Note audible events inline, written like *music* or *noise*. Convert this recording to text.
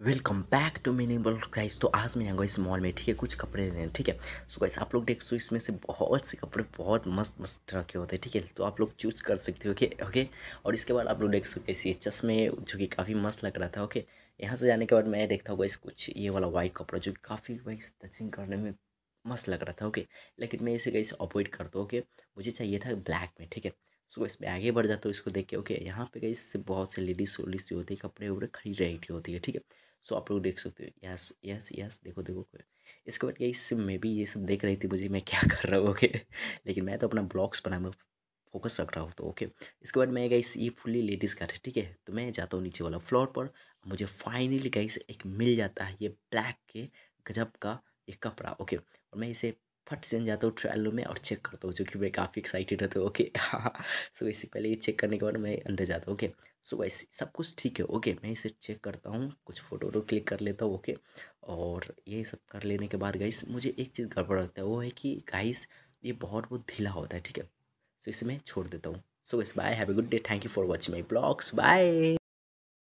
Welcome back to meaningful guys तो आज मैं यहाँ इस मॉल में, ठीक है? कुछ कपड़े लेने, ठीक है? सो गाइस आप लोग देख सो इसमें से बहुत से कपड़े बहुत मस्त मस्त तरह के होते हैं, ठीक है? तो आप लोग चूज़ कर सकते हो ओके ओके और इसके बाद आप लोग देख सकते हैं ये चश्मे, जो कि काफ़ी मस्त लग रहा था ओके यहाँ से जाने के बाद मैं देखता हूँ गाइस कुछ ये वाला वाइट कपड़ा, जो काफ़ी वाइस टचिंग करने में मस्त लग रहा था ओके लेकिन मैं इसे गाइस अवॉइड करता हूँ ओके मुझे चाहिए था ब्लैक में, ठीक है? सो इसमें आगे बढ़ जाता हूँ, इसको देख के, ओके, यहाँ पे गई, इससे बहुत से लेडीज़ वोडीज जो होती है, कपड़े वपड़े खरीद रही होती है, ठीक है? सो आप लोग देख सकते हो, यस यस यस, देखो देखो इसके बाद गई, इससे मैं भी ये सब देख रही थी मुझे, मैं क्या *laughs* कर रहा हूँ, ओके? लेकिन मैं तो अपना ब्लॉग्स बनाने फोकस रख रहा हूँ तो ओके? इसके बाद मैं गई ये फुल्ली लेडीज़ का है ठीक है? तो मैं जाता हूँ नीचे वाला फ्लोर पर, मुझे फाइनली गई एक मिल जाता है, ये ब्लैक के गजब का एक कपड़ा, ओके? और मैं इसे फट से जाता हूँ ट्रायल में और चेक करता हूँ, जो कि मैं काफ़ी एक्साइटेड होता हूँ ओके सो *laughs* इससे पहले ये चेक करने के बाद मैं अंदर जाता हूँ ओके सो वैसे सब कुछ ठीक है ओके मैं इसे चेक करता हूँ, कुछ फ़ोटो वोटो क्लिक कर लेता हूँ ओके और ये सब कर लेने के बाद गाइस मुझे एक चीज़ गड़बड़ लगता है, वो है कि गाइस ये बहुत बहुत ढीला होता है, ठीक है? सो इसे मैं छोड़ देता हूँ। सो इस bye have good day thank you for watching my blogs bye